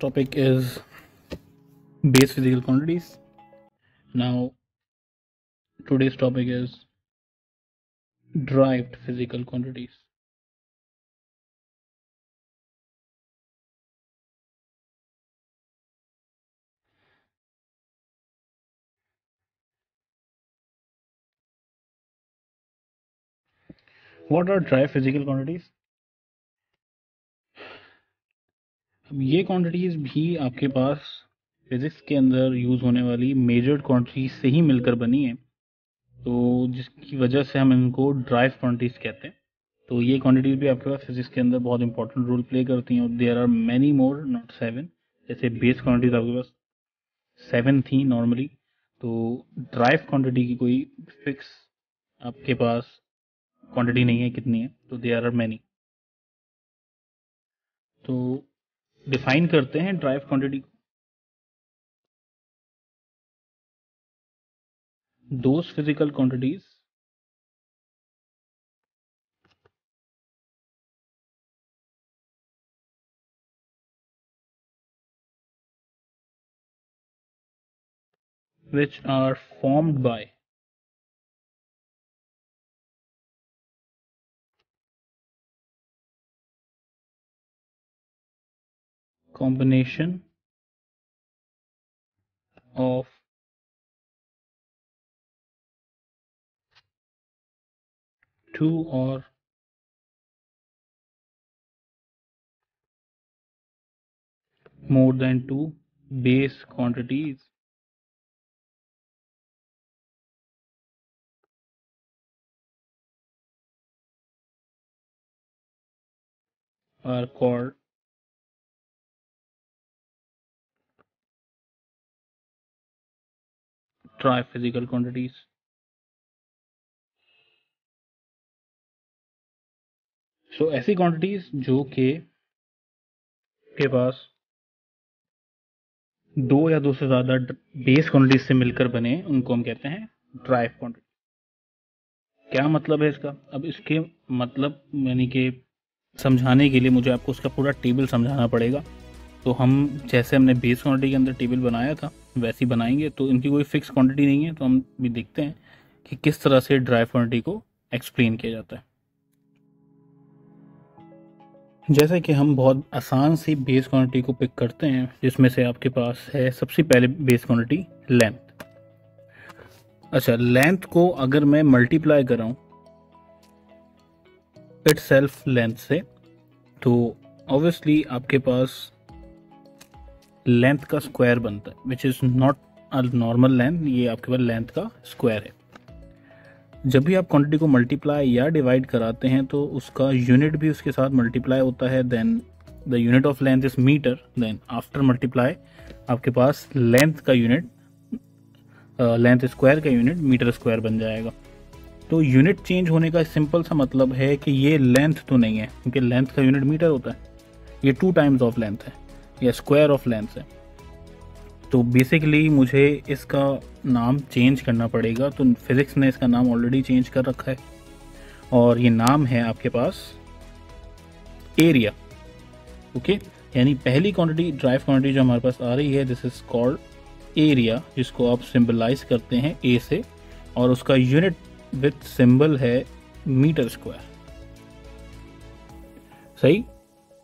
topic is base physical quantities. Now, today's topic is derived physical quantities. What are derived physical quantities? अब ये quantities भी आपके पास physics के अंदर use होने वाली मेजर्ड क्वांटिटीज से ही मिलकर बनी है। तो जिसकी वजह से हम इनको ड्राइव क्वांटिटीज कहते हैं। तो ये क्वांटिटीज भी आपके पास फिजिक्स के अंदर बहुत इंपॉर्टेंट रोल प्ले करती हैं और there are many more not seven जैसे बेस क्वांटिटीज आपके पास सेवन थी नॉर्मली तो ड्राइव क्वांटिटी की कोई फिक्स आपके पास क्वांटिटी नहीं है, कितनी है? तो देयर आर मैनी तो डिफाइन करते हैं ड्राइव क्वांटिटी को। Those physical quantities which are formed by combination of two or more than two base quantities. Are called physical quantities. so, ऐसी क्वांटिटीज जो कि के पास दो या दो से ज़्यादा बेस क्वांटिटीज से मिलकर बने उनको हम कहते हैं ड्राइव क्वांटिटी क्या मतलब है इसका? अब इसके मतलब यानी कि समझाने के लिए मुझे आपको उसका पूरा टेबल समझाना पड़ेगा। तो हम जैसे हमने बेस क्वांटिटी के अंदर टेबल बनाया था वैसे बनाएँगे तो इनकी कोई फिक्स क्वांटिटी नहीं है तो हम भी देखते हैं कि किस तरह से ड्राई क्वांटिटी को एक्सप्लेन किया जाता है। जैसे कि हम बहुत आसान सी बेस क्वांटिटी को पिक करते हैं, जिसमें से आपके पास है सबसे पहले बेस क्वांटिटी लेंथ अच्छा लेंथ को अगर मैं मल्टीप्लाई कराऊं इट सेल्फ लेंथ से तो ऑब्वियसली आपके पास लेंथ का स्क्वायर बनता है which is not a normal length ये आपके पास लेंथ का स्क्वायर है। जब भी आप क्वांटिटी को मल्टीप्लाई या डिवाइड कराते हैं तो उसका यूनिट भी उसके साथ मल्टीप्लाई होता है then the unit of length is metre then after multiply आपके पास लेंथ का यूनिट लेंथ स्क्वायर का यूनिट मीटर स्क्वायर बन जाएगा। तो यूनिट चेंज होने का सिंपल सा मतलब है कि ये लेंथ तो नहीं है, क्योंकि लेंथ का यूनिट मीटर होता है। ये टू टाइम्स ऑफ़ लेंथ है। या स्क्वायर ऑफ़ लेंथ है। तो बेसिकली मुझे इसका नाम चेंज करना पड़ेगा। तो फिज़िक्स ने इसका नाम ऑलरेडी चेंज कर रखा है। और ये नाम है आपके पास एरिया ओके यानी पहली क्वांटिटी ड्राइव क्वांटिटी जो हमारे पास आ रही है दिस इज़ कॉल्ड एरिया जिसको आप सिंबलाइज करते हैं ए से। और उसका यूनिट विथ सिंबल है मीटर स्क्वायर सही?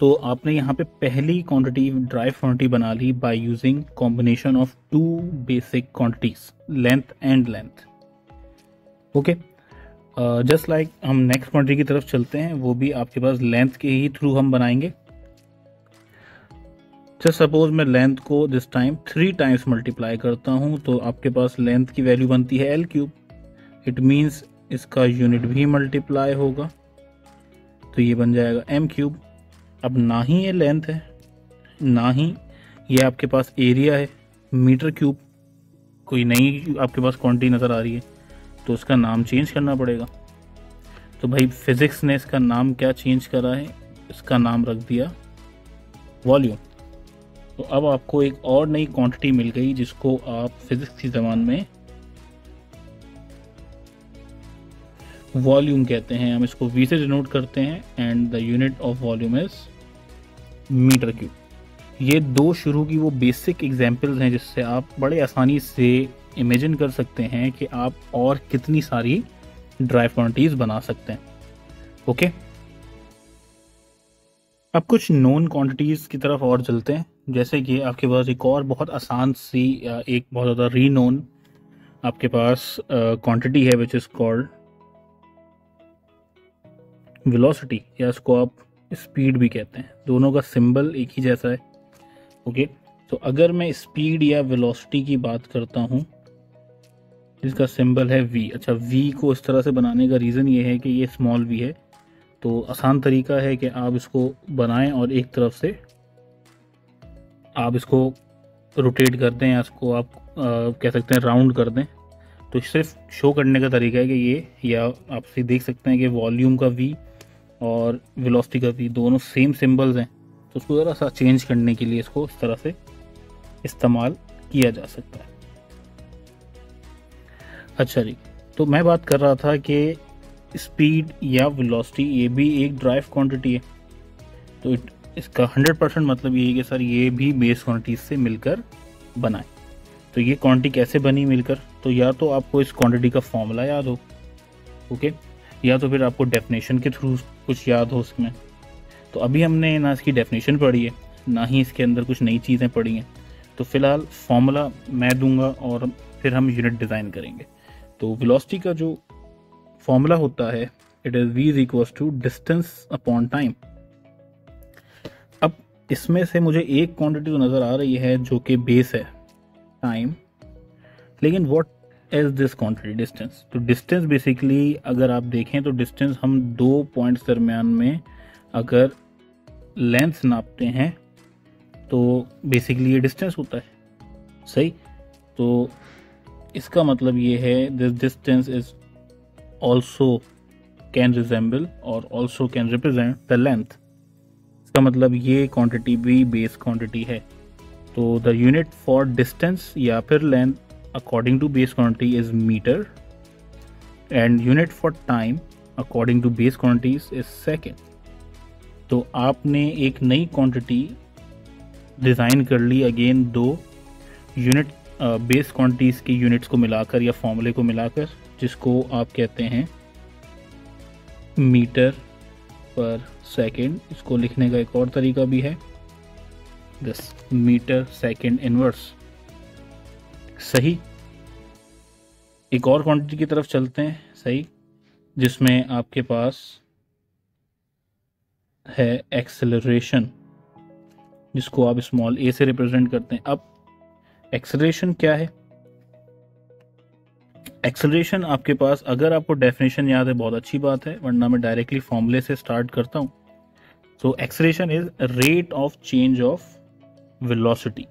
तो आपने यहाँ पे पहली क्वांटिटी ड्राई क्वांटिटी बना ली by using combination of two basic quantities length and length okay just like हम नेक्स्ट क्वांटिटी की तरफ़ चलते हैं, वो भी आपके पास लेंथ के ही थ्रू हम बनाएँगे। जस्ट सपोज़ मैं लेंथ को this time three times multiply करता हूँ तो आपके पास लेंथ की वैल्यू बनती है एल क्यूब इट मीन्स इसका यूनिट भी मल्टीप्लाई होगा। तो ये बन जाएगा एम क्यूब अब ना ही ये लेंथ है, ना ही ये आपके पास एरिया है मीटर क्यूब कोई नई आपके पास क्वांटिटी नज़र आ रही है तो उसका नाम चेंज करना पड़ेगा। तो भाई फिज़िक्स ने इसका नाम क्या चेंज करा है? इसका नाम रख दिया वॉल्यूम तो अब आपको एक और नई क्वांटिटी मिल गई, जिसको आप फिज़िक्स की ज़बान में वॉल्यूम कहते हैं, हम इसको वी से डिनोट करते हैं and the unit of volume is metre cube ये दो शुरू की वो बेसिक एग्जाम्पल्स हैं जिससे आप बड़े आसानी से इमेजिन कर सकते हैं कि आप और कितनी सारी ड्राई क्वान्टिटीज़ बना सकते हैं। ओके अब कुछ नॉन क्वांटिटीज़ की तरफ़ और चलते हैं। जैसे कि आपके पास एक और बहुत आसान सी एक बहुत ज़्यादा री नोन आपके पास क्वांटिटी है विच इज़ कॉल्ड वेलोसिटी या इसको आप स्पीड भी कहते हैं। दोनों का सिंबल एक ही जैसा है। ओके तो अगर मैं स्पीड या वेलोसिटी की बात करता हूँ जिसका सिंबल है वी अच्छा वी को इस तरह से बनाने का रीज़न ये है कि ये स्मॉल वी है। तो आसान तरीका है कि आप इसको बनाएँ और एक तरफ़ से आप इसको रोटेट कर दें या इसको आप आ, कह सकते हैं राउंड कर दें। तो सिर्फ़ शो करने का तरीका है कि ये या आप देख सकते हैं कि वॉल्यूम का वी और वेलोसिटी का भी, दोनों सेम सिंबल्स हैं तो उसको ज़रा सा चेंज करने के लिए इसको इस तरह से इस्तेमाल किया जा सकता है। अच्छा जी तो मैं बात कर रहा था कि स्पीड या वेलोसिटी ये भी एक ड्राइव क्वांटिटी है। तो इसका 100 परसेंट मतलब ये है कि सर ये भी बेस क्वांटिटी से मिलकर बनाए। तो ये क्वांटिटी कैसे बनी मिलकर? तो या तो आपको इस क्वांटिटी का फॉर्मूला याद हो ओके या तो फिर आपको डेफिनेशन के थ्रू कुछ याद हो उसमें। तो अभी हमने ना इसकी डेफिनेशन पढ़ी है, ना ही इसके अंदर कुछ नई चीज़ें पढ़ी हैं। तो फ़िलहाल फॉर्मूला मैं दूँगा और फिर हम यूनिट डिज़ाइन करेंगे। तो वेलोसिटी का जो फॉर्मूला होता है it is V is equal to distance upon time अब इसमें से मुझे एक क्वांटिटी तो नज़र आ रही है जो कि बेस है टाइम लेकिन what is this quantity distance तो डिस्टेंस बेसिकली अगर आप देखें तो डिस्टेंस हम दो पॉइंट्स दरमियान में अगर लेंथ नापते हैं तो बेसिकली ये डिस्टेंस होता है। सही? तो इसका मतलब ये है this distance is also can resemble और also can represent the length इसका मतलब ये क्वांटिटी भी बेस क्वांटिटी है। तो द यूनिट फॉर डिस्टेंस या फिर length according to base quantity is metre and unit for time according to base quantities is second तो आपने एक नई क्वांटिटी डिज़ाइन कर ली अगेन दो यूनिट बेस क्वांटिटीज़ की यूनिट्स को मिलाकर या फॉर्मूले को मिलाकर, जिसको आप कहते हैं मीटर पर सेकेंड इसको लिखने का एक और तरीका भी है। दिस मीटर सेकेंड इनवर्स सही। एक और क्वांटिटी की तरफ़ चलते हैं, सही, जिसमें आपके पास है एक्सेलरेशन जिसको आप स्मॉल ए से रिप्रेजेंट करते हैं। अब एक्सेलरेशन क्या है? एक्सेलरेशन आपके पास, अगर आपको डेफिनेशन याद है, बहुत अच्छी बात है, वरना मैं डायरेक्टली फॉर्मूले से स्टार्ट करता हूँ। So acceleration is rate of change of velocity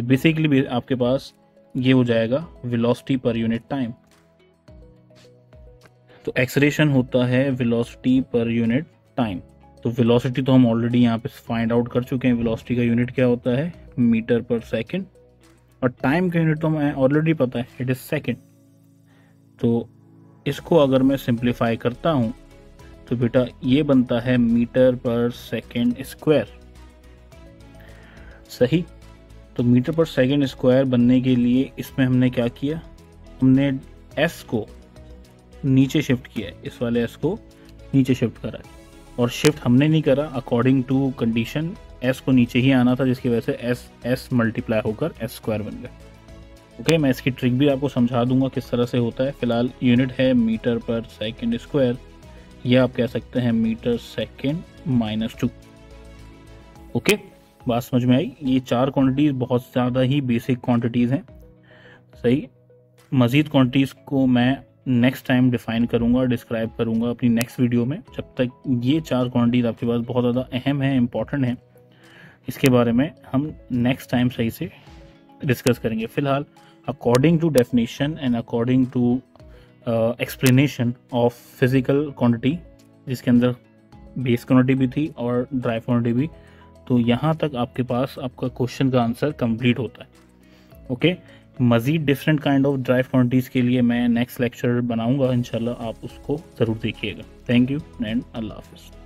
basically आपके पास ये हो जाएगा वेलोसिटी पर यूनिट टाइम तो एक्सरेशन होता है वेलोसिटी पर यूनिट टाइम तो वेलोसिटी तो हम ऑलरेडी यहाँ पे फाइंड आउट कर चुके हैं वेलोसिटी का यूनिट क्या होता है? मीटर पर सेकंड और टाइम का यूनिट तो हमें ऑलरेडी पता है इट इज़ सेकेंड तो इसको अगर मैं सिंप्लीफाई करता हूँ तो बेटा ये बनता है मीटर पर सेकेंड स्क्वायर सही? तो मीटर पर सेकेंड स्क्वायर बनने के लिए इसमें हमने क्या किया? हमने एस को नीचे शिफ्ट किया इस वाले एस को नीचे शिफ्ट करा और शिफ्ट हमने नहीं करा अकॉर्डिंग टू कंडीशन एस को नीचे ही आना था जिसकी वजह से एस एस मल्टीप्लाई होकर एस स्क्वायर बन गया। ओके okay, मैं इसकी ट्रिक भी आपको समझा दूँगा किस तरह से होता है। फ़िलहाल यूनिट है मीटर पर सेकेंड स्क्वायर या आप कह सकते हैं metre second minus two okay बात समझ में आई? ये चार क्वांटिटीज़ बहुत ज़्यादा ही बेसिक क्वांटिटीज़ हैं। सही? मज़ीद क्वांटिटीज़ को मैं नेक्स्ट टाइम डिफाइन करूँगा डिस्क्राइब करूँगा अपनी नेक्स्ट वीडियो में, जब तक ये चार क्वांटिटीज़ आपके पास बहुत ज़्यादा अहम है इंपॉर्टेंट है। इसके बारे में हम नेक्स्ट टाइम सही से डिस्कस करेंगे। फ़िलहाल according to definition and according to explanation of physical quantity जिसके अंदर बेस क्वांटिटी भी थी और ड्राई क्वांटिटी भी तो यहाँ तक आपके पास आपका क्वेश्चन का आंसर कंप्लीट होता है। ओके मज़ीद different kind of derived quantities के लिए मैं नेक्स्ट लेक्चर बनाऊँगा इनशाला आप उसको ज़रूर देखिएगा। थैंक यू एंड अल्लाह हाफिज़।